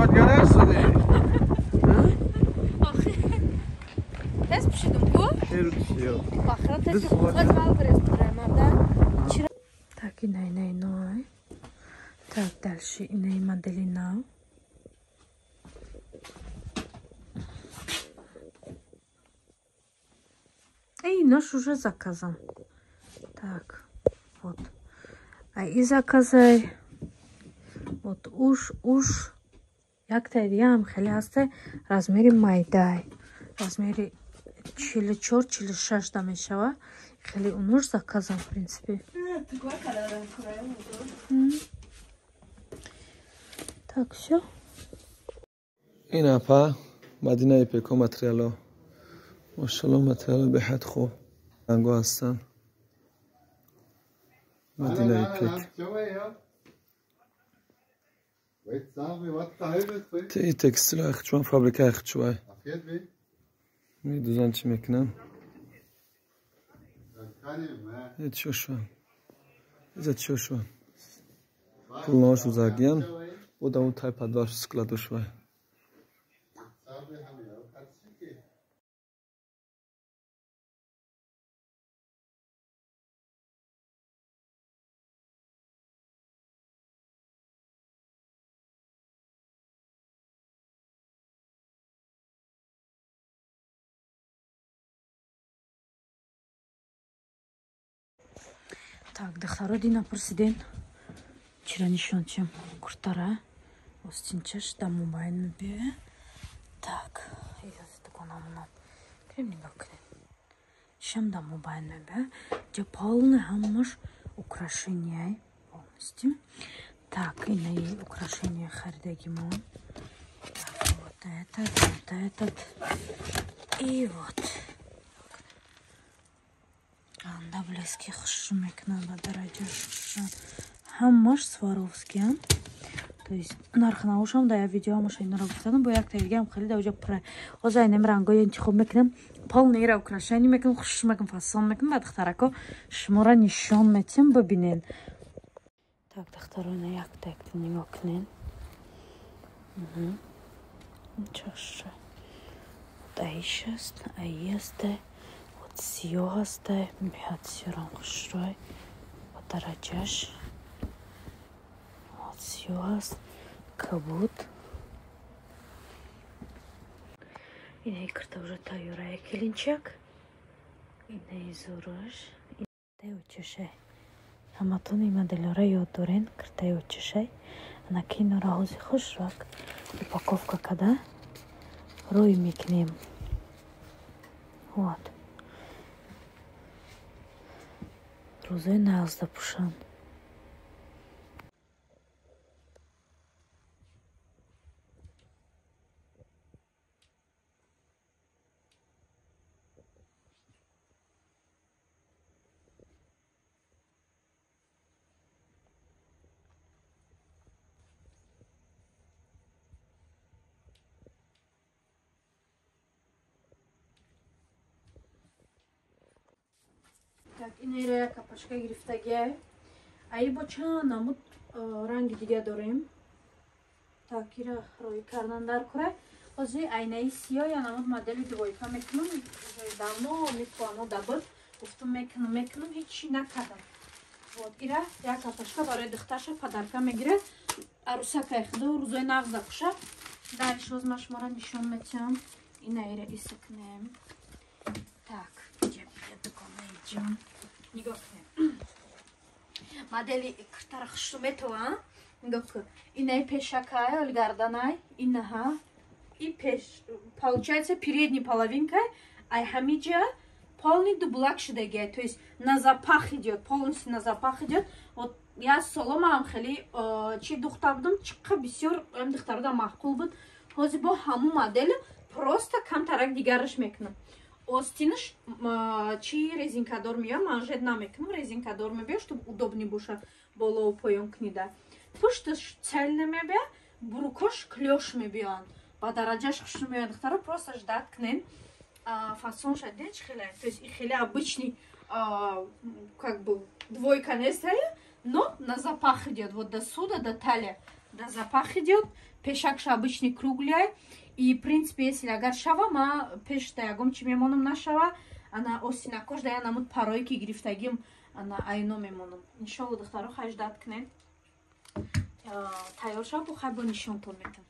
от гараж сюди? Десь przyjdą tu? Pachrotę się? Так, дальше иной модели now. Эй, наш уже заказан. Так, вот. А и заказай. Вот уж, уж. Як тариям хеле ҳасте размери майдай размери чили чор чили шашда мешава. Хеле унуш заказам в принципе. Так все ин апа мадинаи пеко материало машалло материало беҳад хуб. Ранго ҳастанд. Мадинаи пек ти текстил ахчуан фабрика ахчуай медузан чӣ мекунам чошван эза чошван пулношу загиян будаму тай падваршу складушвай так дахтаро дина пурсиден чира нишончим куртара. Остинчаш да мобайл мебе так язитиконамунам крем нигоҳ кунед шам да мобайл мебе ҷа полны ҳамаш украшенияй полностью. Так инаи украшения харидагимон Так, вот этот вот этот. И вот блески хушру мекунад ба дараҷаи хушру ҳамаш сваровскиам то есть нарх наушам дар як видео ҳамаша инаро гуфтадам бо якта дигам хеле дар оҷа пура ҳозир айнем рангои интихоб мекунам полнира украшени мекунам хушру мекунам фасон мекунам ба духтарако шуморо нишон метиҳам бибинед так духтарона якта якта нигоҳ кунед. Чаша. Аиш аст аи асте вот сиёҳ асте меҳад сиёрам хушрой ба дараҷаш вот сиёҳ аст кабуд. Инаи кирта уже тайёрая келинчак. Инаи зураш киртаи очашай ҳаматон и моделёра ёд дорен киртаи очашай анаки инора ҳози хушрак упаковка када. Рӯй мекунем. Вот tudo e nada puxando. Так, инера як капачка гирифтагиай. Аи бо чанд намуд ранги дига дорем. Так, ира рӯй кардан дар курай. ҳозир айнаи сиёҳ я намуд модели двойка мекунам. давно митвано дабр гуфтум мекунам мекунам ҳечи накардам. Вот, ира як капачка барои духташа падарка мегирад. арусакай худо рӯзои нағз дапуша. дариш ҳоз ма шуморо нишон метиҳам. ина ира иса кунем. Так, иҷа бия дуконаи ҷон. Нигоҳ кунем. модели киртара хушту метова нигоҳ кун инаи пешакай олгарданай инаҳа. И пеш получается передний половинкой ай ҳамиҷа полный дублак шудагиай то есть на запах идёт полностью на запах идёт вот я солома ам хеле чи духтар будам чиқа бисёр ам духтаруда маҳқул буд. Ҳозир бо ҳамун модели просто камтарак дигараш мекунам остинаш чи резинкадор меояд манжет намекунам резинкадор мебеяд чтоб удобни боша болову поён книда. Пушташ цельна мебеяд бурукош клёш мебиёянд ба дараҷаш хушу меояд духтара просто ждат кунен фасонша дед хеле то есть хеле обычный как бы двойка нестая но на запах идет вот до суда до талия да запахидёт пешакша обычный круглый и в принципе если агар шава ма пеш да ягом чи мемонам нашава ана осинакош да янамуд парое ки гирифтагим ана айно мемонам. Иншалло духтаро хаҷдат кунед тайёр шава бо хай бо нишонтон метам.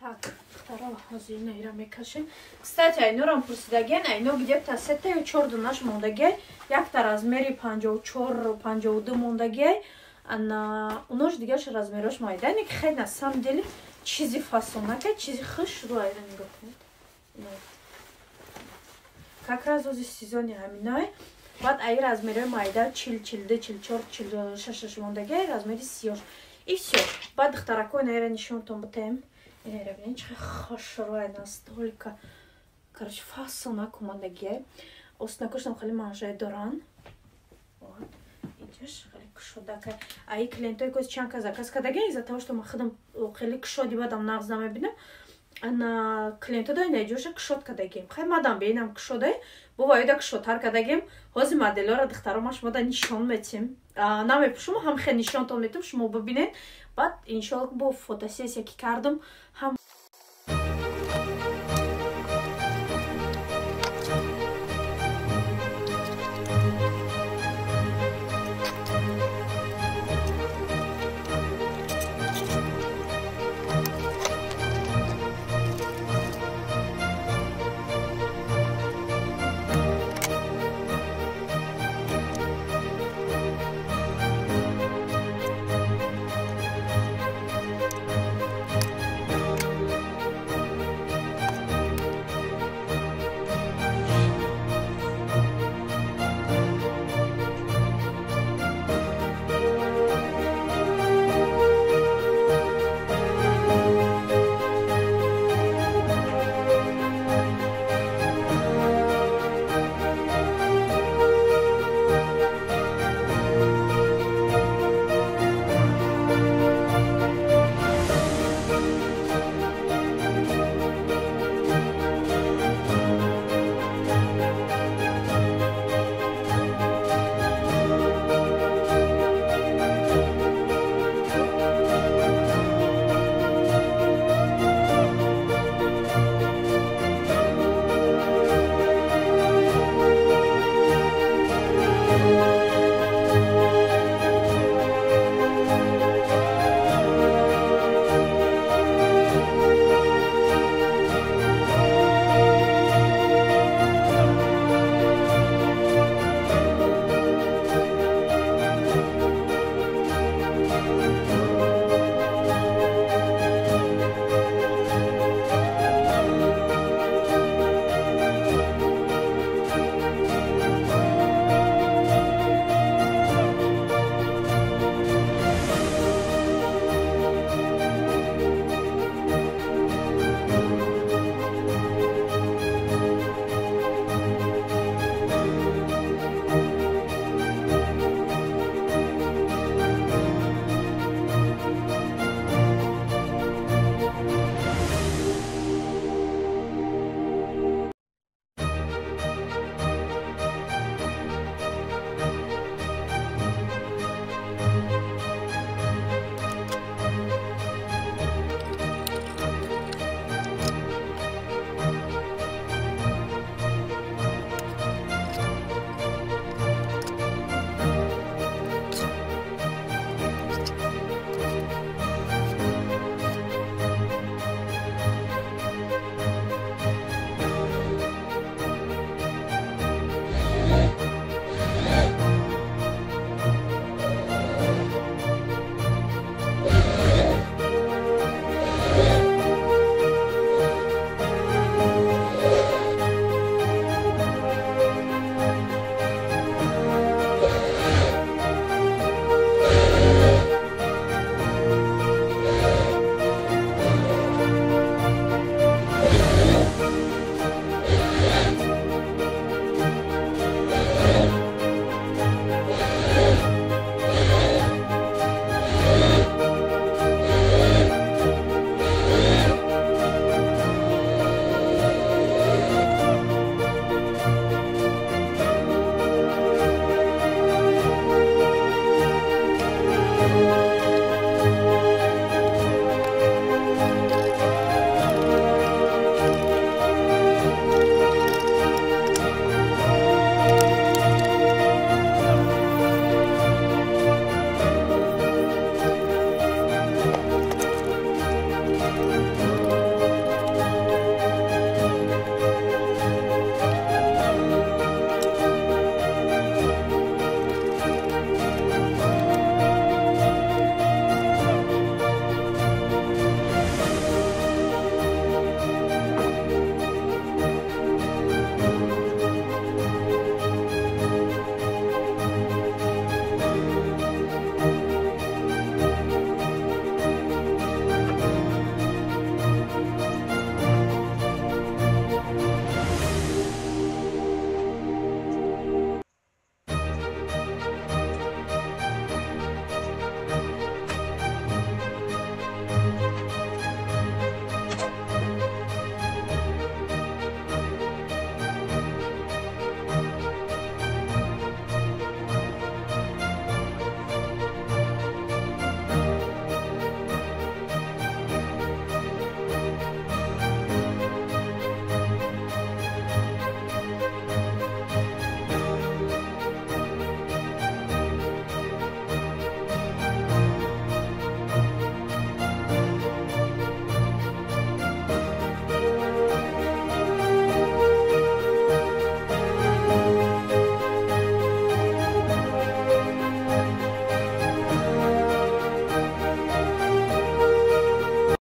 Так духтаро ҳозир наира мекашем. Кстати айнорам пурсидаген айно где-то сета ё чор дунаш мондагиай якта размери панҷоу чор панҷоу ду мондагиай ана унош дигааш размерош майдане ки хеле на самом деле чизи фасонака чизи хуш ро айра нигоҳ кунед. Как раз ози сезони ҳаминое баъд аи размерои майда чил чилду чилчор чил шашаш мондагиай размери сиёш. И все баъд духтаракои наира нишонтон бутаем инайра бинед чақар хушрӯй настолько короче фасона кумандагие оснакушам хеле манжаи доран. Идиш хеле кушодака аи клиентои кози чанка заказ кадаген из-за того что ма худам хеле кушоди бадам нағз намебинам ана клиенто даи наҷоша кушод кадагем хай мадам бинам кушодай бувоида кушодтар кадагем ҳози моделора духтарома шумода нишон метим. Намепушум ҳам хе нишонтон метим шумо бубинед баъд иншоалло бо фотосессия ки кардам ҳам